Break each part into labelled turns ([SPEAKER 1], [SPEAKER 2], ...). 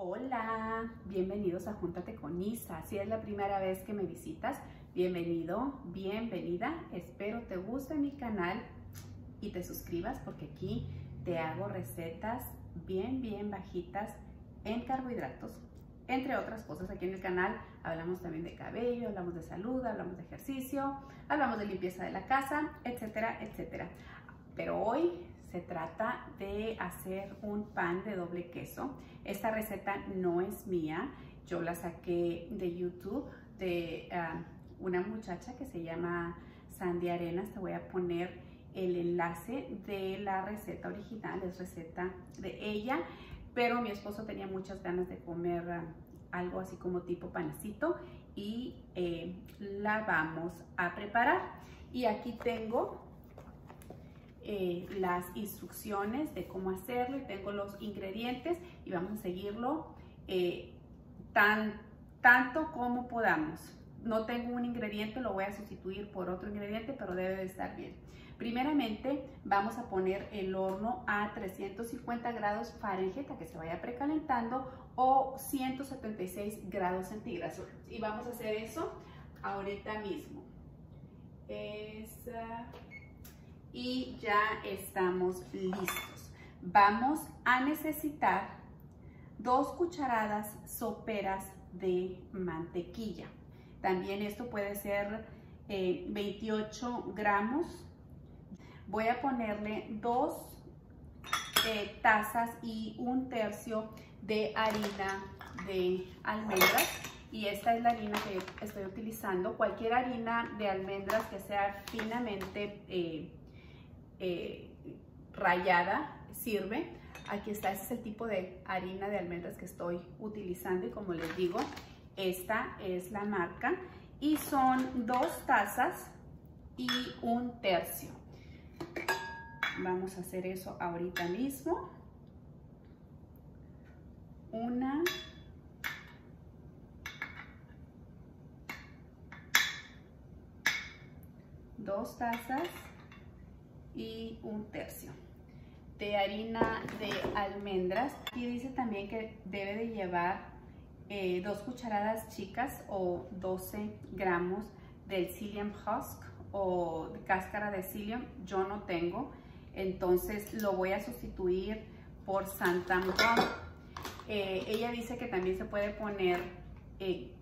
[SPEAKER 1] Hola, bienvenidos a Júntate con Isa. Si es la primera vez que me visitas, bienvenido, bienvenida. Espero te guste mi canal y te suscribas porque aquí te hago recetas bien, bien bajitas en carbohidratos. Entre otras cosas, aquí en el canal hablamos también de cabello, hablamos de salud, hablamos de ejercicio, hablamos de limpieza de la casa, etcétera, etcétera. Pero hoy se trata de hacer un pan de doble queso. Esta receta no es mía, yo la saqué de YouTube de uh, una muchacha que se llama Sandy Arenas. Te voy a poner el enlace de la receta original, es receta de ella, pero mi esposo tenía muchas ganas de comer uh, algo así como tipo panecito y eh, la vamos a preparar. Y aquí tengo eh, las instrucciones de cómo hacerlo y tengo los ingredientes y vamos a seguirlo eh, tan, tanto como podamos. No tengo un ingrediente, lo voy a sustituir por otro ingrediente, pero debe de estar bien. Primeramente vamos a poner el horno a 350 grados Fahrenheit, a que se vaya precalentando, o 176 grados centígrados. Y vamos a hacer eso ahorita mismo. Y ya estamos listos. Vamos a necesitar dos cucharadas soperas de mantequilla. También esto puede ser 28 eh, gramos. Voy a ponerle dos eh, tazas y un tercio de harina de almendras y esta es la harina que estoy utilizando. Cualquier harina de almendras que sea finamente eh, eh, rayada sirve. Aquí está, este es el tipo de harina de almendras que estoy utilizando y como les digo, esta es la marca y son dos tazas y un tercio. Vamos a hacer eso ahorita mismo. Una. Dos tazas y un tercio de harina de almendras. Aquí dice también que debe de llevar eh, dos cucharadas chicas o 12 gramos del psyllium husk o cáscara de psyllium. Yo no tengo, entonces lo voy a sustituir por santan gum. Eh, ella dice que también se puede poner eh,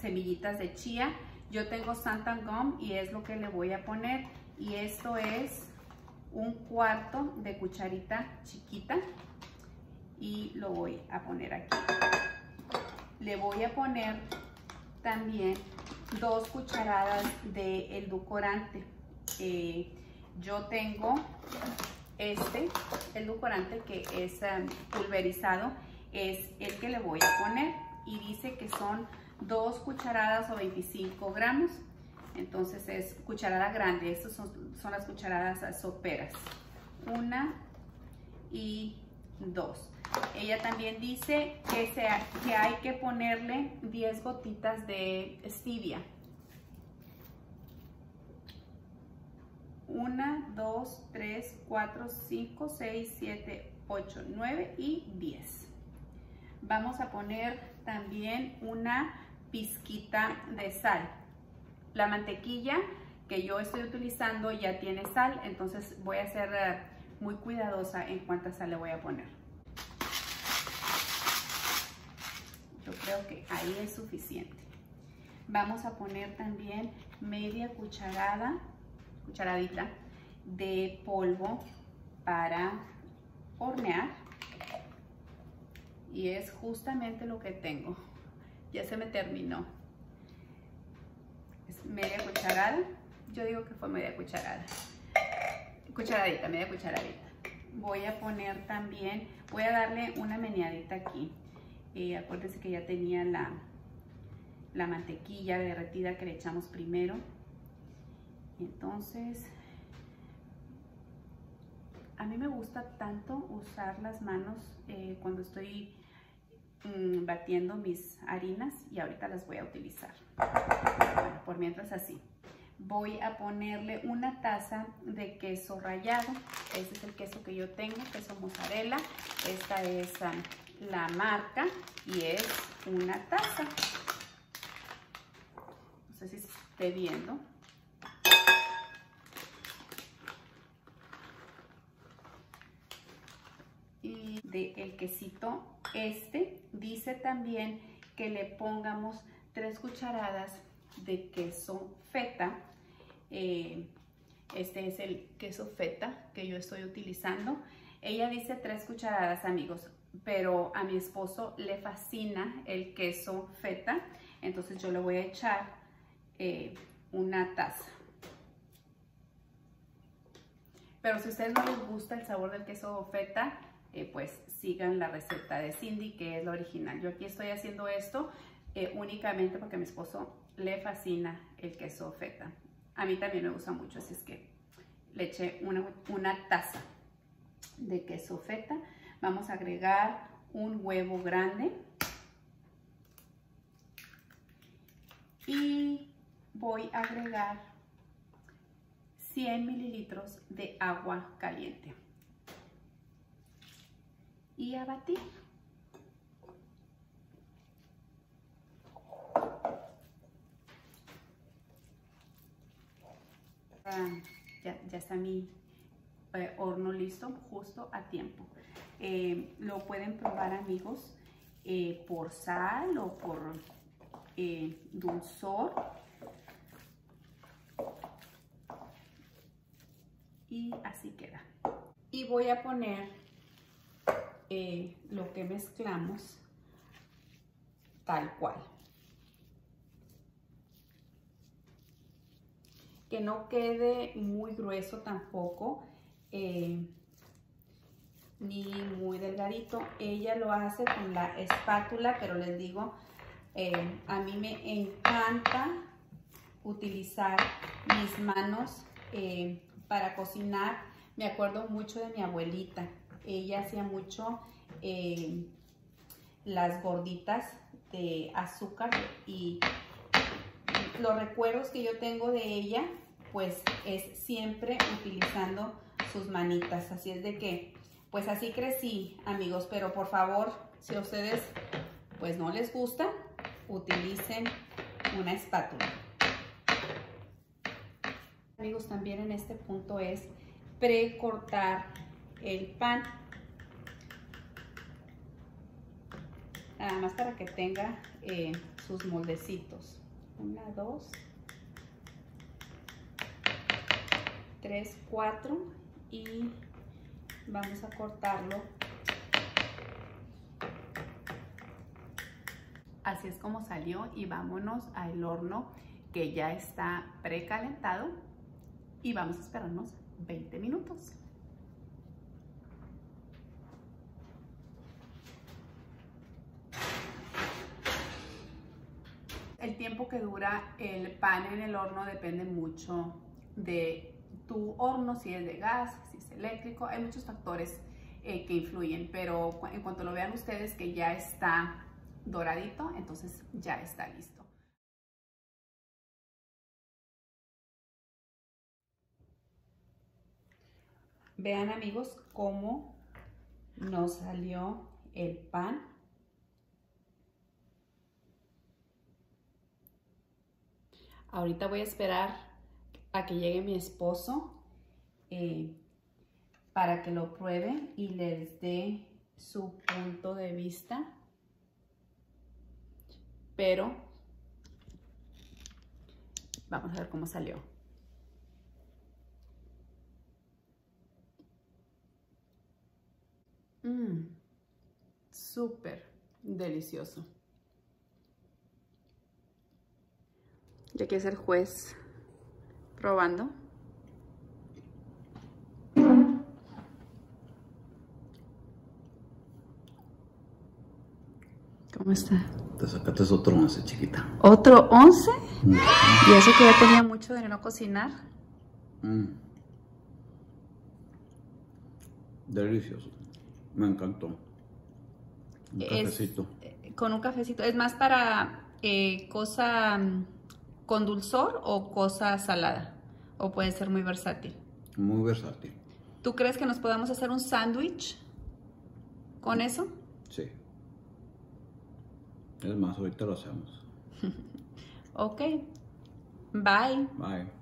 [SPEAKER 1] semillitas de chía. Yo tengo santan gum y es lo que le voy a poner. Y esto es un cuarto de cucharita chiquita y lo voy a poner aquí. Le voy a poner también dos cucharadas de edulcorante. Eh, yo tengo este, edulcorante que es um, pulverizado, es el que le voy a poner y dice que son dos cucharadas o 25 gramos. Entonces es cucharada grande, estas son, las cucharadas soperas. Una y dos. Ella también dice que, que hay que ponerle 10 gotitas de stevia. Una, dos, tres, cuatro, cinco, seis, siete, ocho, nueve y 10. Vamos a poner también una pizquita de sal. La mantequilla que yo estoy utilizando ya tiene sal, entonces voy a ser eh, muy cuidadosa en cuánta sal le voy a poner. Yo creo que ahí es suficiente. Vamos a poner también media cucharada, cucharadita de polvo para hornear. Y es justamente lo que tengo. Ya se me terminó media cucharada. Yo digo que fue media cucharada. Cucharadita, media cucharadita. Voy a poner también, voy a darle una meneadita aquí. Eh, acuérdense que ya tenía la, la mantequilla derretida que le echamos primero. Entonces, a mí me gusta tanto usar las manos eh, cuando estoy mm, batiendo mis harinas y ahorita las voy a utilizar por mientras así. Voy a ponerle una taza de queso rallado. Este es el queso que yo tengo, queso mozzarella. Esta es um, la marca y es una taza. No sé si se esté viendo. Y de el quesito este dice también que le pongamos tres cucharadas de queso feta. Eh, este es el queso feta que yo estoy utilizando. Ella dice tres cucharadas, amigos, pero a mi esposo le fascina el queso feta. Entonces yo le voy a echar eh, una taza. Pero si a ustedes no les gusta el sabor del queso feta, eh, pues sigan la receta de Cindy, que es la original. Yo aquí estoy haciendo esto eh, únicamente porque a mi esposo le fascina el queso feta. A mí también me gusta mucho, así es que le eché una, una taza de queso feta. Vamos a agregar un huevo grande. Y voy a agregar 100 mililitros de agua caliente. Y a batir. Ya, ya está mi eh, horno listo justo a tiempo. Eh, lo pueden probar amigos eh, por sal o por dulzor. Y así queda. Y voy a poner lo que mezclamos tal cual. Que no quede muy grueso tampoco eh, ni muy delgadito. Ella lo hace con la espátula, pero les digo, eh, a mí me encanta utilizar mis manos eh, para cocinar. Me acuerdo mucho de mi abuelita. Ella hacía mucho las gorditas de azúcar y los recuerdos que yo tengo de ella, pues es siempre utilizando sus manitas. Así es de que, pues así crecí, amigos. Pero por favor, si a ustedes pues no les gusta, utilicen una espátula. Amigos, también en este punto es precortar el pan. Nada más para que tenga eh, sus moldecitos. Una, dos, tres, cuatro y vamos a cortarlo así es como salió y vámonos al horno que ya está precalentado y vamos a esperarnos 20 minutos el tiempo que dura el pan en el horno depende mucho de tu horno, si es de gas, si es eléctrico, hay muchos factores eh, que influyen, pero en cuanto lo vean ustedes que ya está doradito, entonces ya está listo. Vean amigos cómo nos salió el pan. Ahorita voy a esperar a que llegue mi esposo eh, para que lo pruebe y les dé su punto de vista. Pero vamos a ver cómo salió. Mmm, súper delicioso. Ya que es el juez probando. ¿Cómo está?
[SPEAKER 2] Te sacaste otro 11, chiquita.
[SPEAKER 1] ¿Otro 11? ¿Y eso que ya tenía mucho de no cocinar? Mm.
[SPEAKER 2] Delicioso. Me encantó. Un cafecito.
[SPEAKER 1] Eh, con un cafecito. Es más para eh, cosa mm, con dulzor o cosa salada. O puede ser muy versátil.
[SPEAKER 2] Muy versátil.
[SPEAKER 1] ¿Tú crees que nos podamos hacer un sándwich con eso?
[SPEAKER 2] Sí. Es más, ahorita lo hacemos.
[SPEAKER 1] ok. Bye.
[SPEAKER 2] Bye.